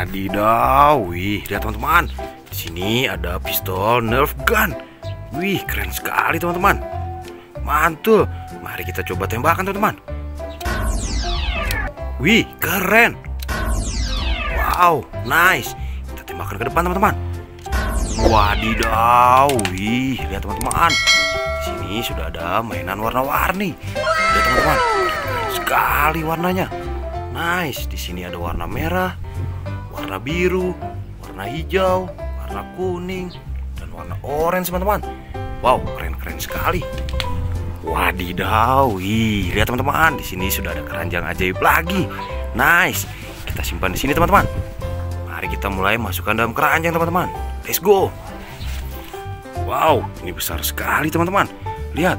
Wadidaw, wih, lihat teman-teman. Di sini ada pistol Nerf gun. Wih, keren sekali teman-teman. Mantul. Mari kita coba tembakan teman-teman. Wih, keren. Wow, nice. Kita tembakan ke depan teman-teman. Wadidaw, wih, lihat teman-teman. Di sini sudah ada mainan warna-warni. Lihat teman-teman, sekali warnanya. Nice, di sini ada warna merah, warna biru, warna hijau, warna kuning, dan warna orange teman-teman. Wow, keren-keren sekali. Wadidaw, wih, lihat teman-teman, di sini sudah ada keranjang ajaib lagi. Nice, kita simpan di sini teman-teman. Mari kita mulai masukkan dalam keranjang teman-teman. Let's go. Wow, ini besar sekali teman-teman. Lihat,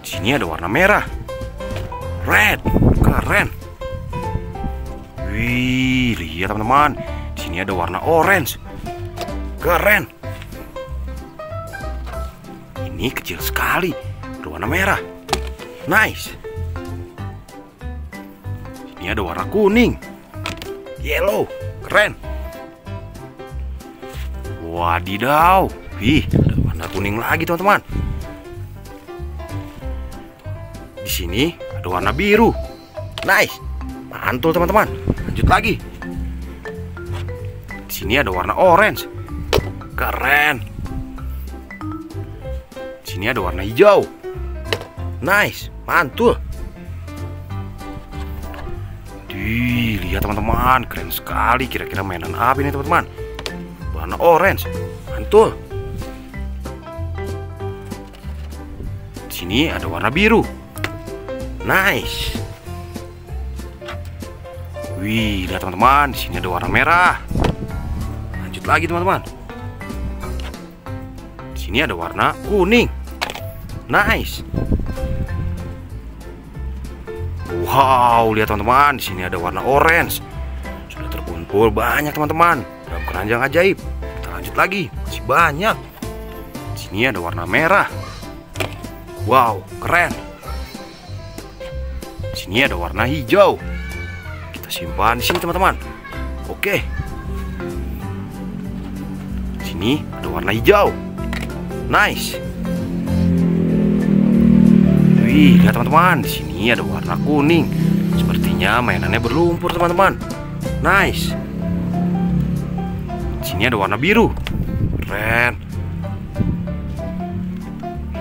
di sini ada warna merah, red, keren. Wih, lihat teman-teman. Di sini ada warna orange. Keren. Ini kecil sekali. Berwarna merah. Nice. Ini ada warna kuning. Yellow. Keren. Wadidaw. Wih, ada warna kuning lagi, teman-teman. Di sini ada warna biru. Nice. Mantul, teman-teman. Lanjut lagi. Di sini ada warna orange. Keren. Di sini ada warna hijau. Nice, mantul. Di, lihat teman-teman, keren sekali. Kira-kira mainan apa ini teman-teman? Warna orange, mantul. Di sini ada warna biru. Nice. Wih, lihat teman-teman, di sini ada warna merah. Lanjut lagi teman-teman. Di sini ada warna kuning. Nice. Wow, lihat teman-teman, di sini ada warna orange. Sudah terkumpul banyak teman-teman dalam keranjang ajaib. Kita lanjut lagi, masih banyak. Di sini ada warna merah. Wow, keren. Di sini ada warna hijau. Simpan di sini teman-teman. Oke. Sini ada warna hijau. Nice. Wih, lihat teman-teman, di sini ada warna kuning. Sepertinya mainannya berlumpur, teman-teman. Nice. Di sini ada warna biru. Keren.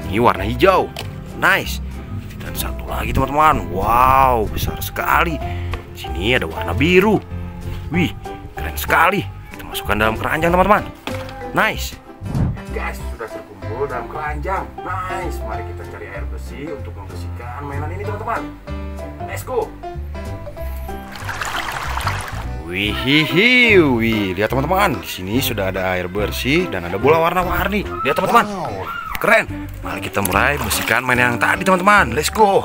Ini warna hijau. Nice. Dan satu lagi, teman-teman. Wow, besar sekali. Di sini ada warna biru. Wih, keren sekali. Kita masukkan dalam keranjang, teman-teman. Nice. Guys, sudah terkumpul dalam keranjang. Nice. Mari kita cari air bersih untuk membersihkan mainan ini, teman-teman. Let's go. Wih, hihi, wih, lihat teman-teman. Di sini sudah ada air bersih dan ada bola warna-warni. Lihat teman-teman. Keren. Mari kita mulai bersihkan mainan yang tadi, teman-teman. Let's go.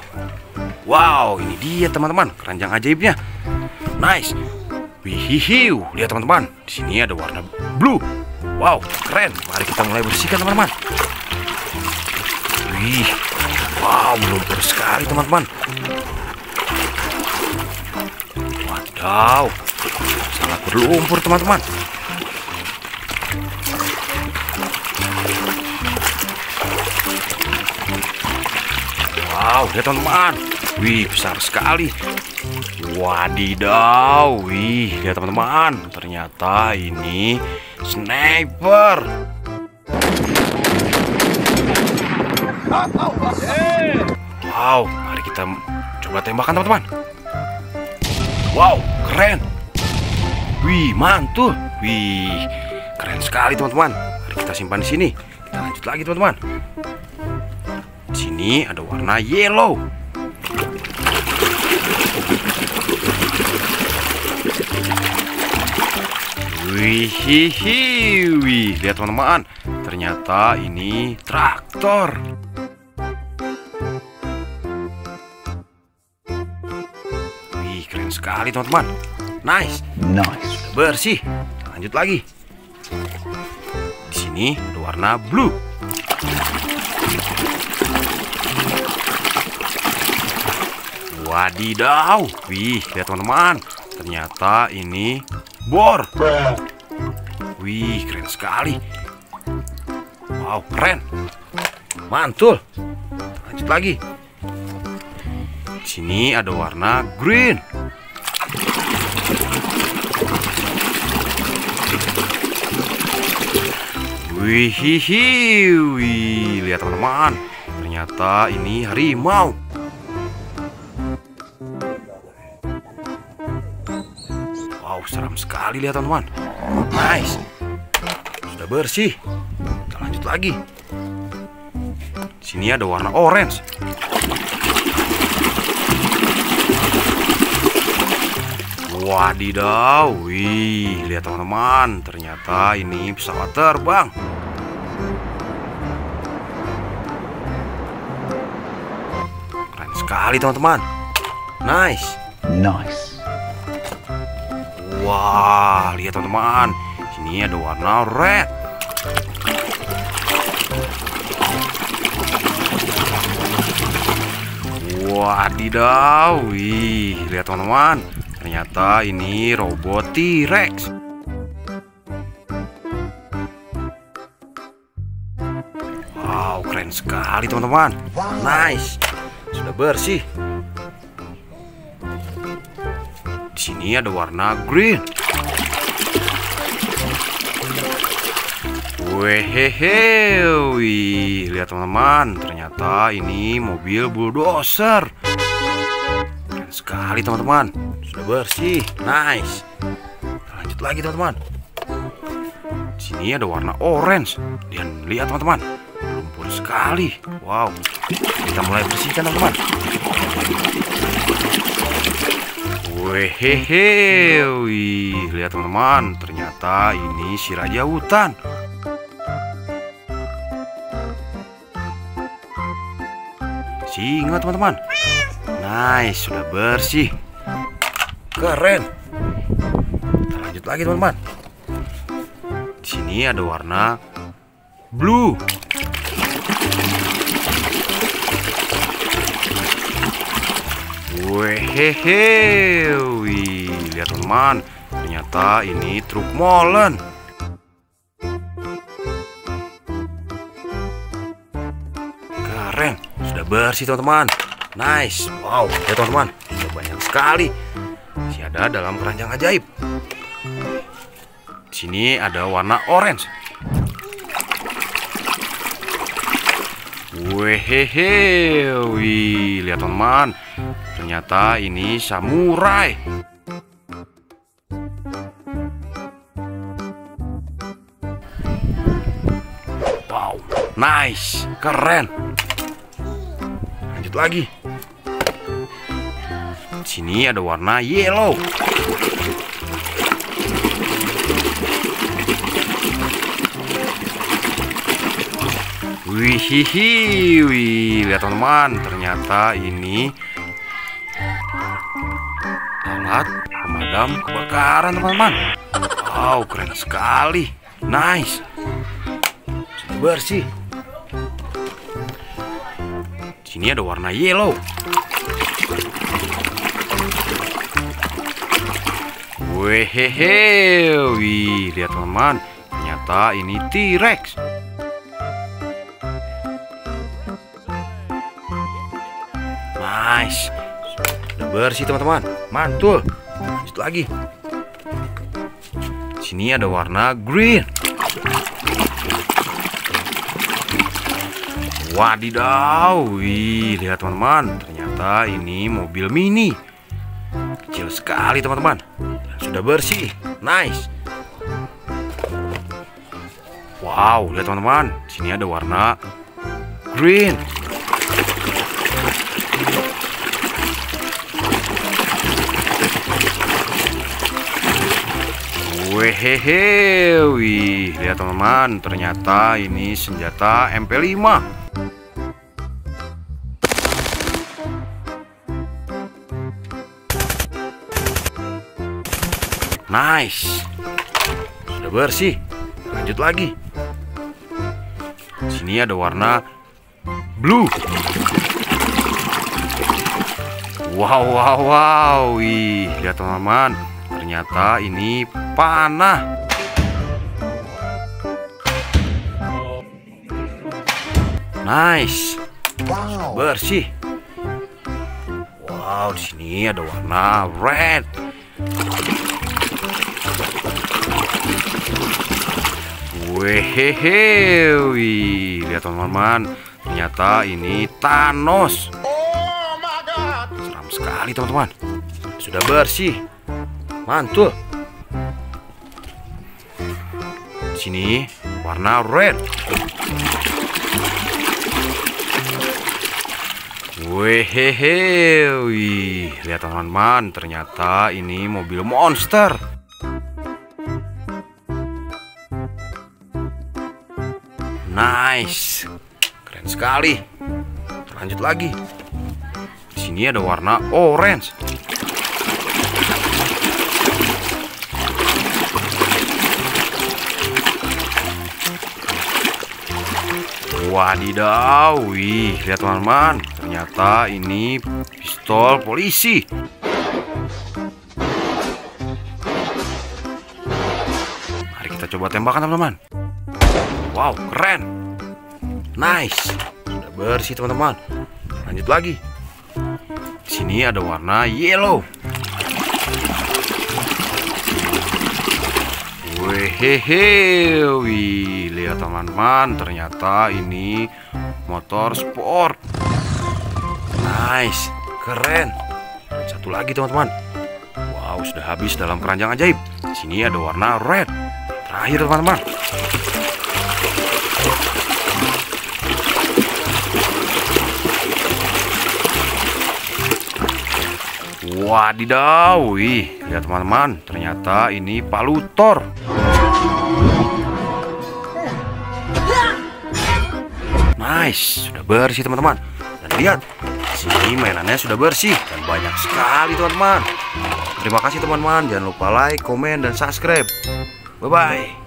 Wow, ini dia teman-teman, keranjang ajaibnya. Nice. Wih, hihi, lihat teman-teman. Di sini ada warna blue. Wow, keren. Mari kita mulai bersihkan teman-teman. Wih, wow, melumpur sekali teman-teman. Wadaw, sangat berlumpur teman-teman. Wow, lihat teman-teman. Wih, besar sekali. Wadidaw, wih, lihat teman-teman. Ternyata ini sniper. Wow, mari kita coba tembakan teman-teman. Wow, keren. Wih, mantul. Wih, keren sekali teman-teman. Mari kita simpan di sini. Kita lanjut lagi teman-teman. Di sini ada warna yellow. Wih, hihi, wih, lihat teman-teman. Ternyata ini traktor. Wih, keren sekali teman-teman. Nice. Nice. Bersih. Lanjut lagi. Di sini ada warna blue. Wadidaw. Wih, lihat teman-teman. Ternyata ini bor. Wih, keren sekali. Wow, keren. Mantul. Lanjut lagi. Sini ada warna green. Wih, wih, lihat teman-teman. Ternyata ini harimau. Wow, seram sekali lihat teman-teman. Nice. Sudah bersih. Kita lanjut lagi. Sini ada warna orange. Wadidaw, wih, lihat teman-teman, ternyata ini pesawat terbang. Keren sekali teman-teman. Nice. Nice. Wah, lihat teman-teman, sini ada warna red. Wadidaw, wih, lihat teman-teman, ternyata ini robot T-Rex. Wow, keren sekali teman-teman. Nice, sudah bersih. Sini ada warna green. Wehehe, wih, lihat teman-teman, ternyata ini mobil bulldozer. Keren sekali teman-teman, sudah bersih, nice. Kita lanjut lagi teman-teman. Di sini ada warna orange dan lihat teman-teman, lumpur sekali. Wow, kita mulai bersihkan teman-teman. Wehehe, wih, lihat teman-teman, ternyata ini si raja hutan. Singa teman-teman. Nice, sudah bersih. Keren. Kita lanjut lagi teman-teman. Di sini ada warna blue. Wehehe, wih, lihat teman, ternyata ini truk molen. Keren, sudah bersih teman-teman. Nice, wow, ya teman-teman, sudah banyak sekali. Masih ada dalam keranjang ajaib. Di sini ada warna orange. Wehehe, wih, lihat teman-teman. Ternyata ini samurai. Wow, nice, keren. Lanjut lagi. Di sini ada warna yellow. Wih, wih, lihat teman-teman, ternyata ini alat pemadam kebakaran teman-teman. Wow, keren sekali. Nice. Sudah bersih. Sini ada warna yellow. Wehehe, wih, lihat teman-teman, ternyata ini T-Rex. Bersih teman-teman. Mantul. Lanjut lagi. Sini ada warna green. Wadidaw, wih, lihat teman-teman, ternyata ini mobil mini. Kecil sekali teman-teman. Sudah bersih, nice. Wow, lihat teman-teman, sini ada warna green. Wehehe, wih, lihat teman-teman, ternyata ini senjata MP5. Nice. Sudah bersih. Lanjut lagi. Sini ada warna blue. Wow, wow, wow. Wih, lihat teman-teman. ternyata ini panah. Nice. Bersih. Wow, di sini ada warna red. Wehehe, wih, lihat teman-teman, ternyata ini Thanos. Seram sekali teman-teman. Sudah bersih, mantul. Sini warna red. Wehehe, wih, lihat teman-teman, ternyata ini mobil monster. Nice, keren sekali. Lanjut lagi. Di sini ada warna orange. Wadidaw, wih, lihat teman-teman, ternyata ini pistol polisi. Mari kita coba tembakan teman-teman. Wow, keren. Nice. Sudah bersih teman-teman. Lanjut lagi. Di sini ada warna yellow. Wehehe, wih, lihat teman-teman, ternyata ini motor sport. Nice, keren. Satu lagi teman-teman. Wow, sudah habis dalam keranjang ajaib. Di sini ada warna red. Terakhir teman-teman. Wadidaw, wih, lihat teman-teman, ternyata ini palutor. Nice, sudah bersih teman-teman. Dan lihat, sini mainannya sudah bersih dan banyak sekali teman-teman. Terima kasih teman-teman, jangan lupa like, komen, dan subscribe. Bye bye.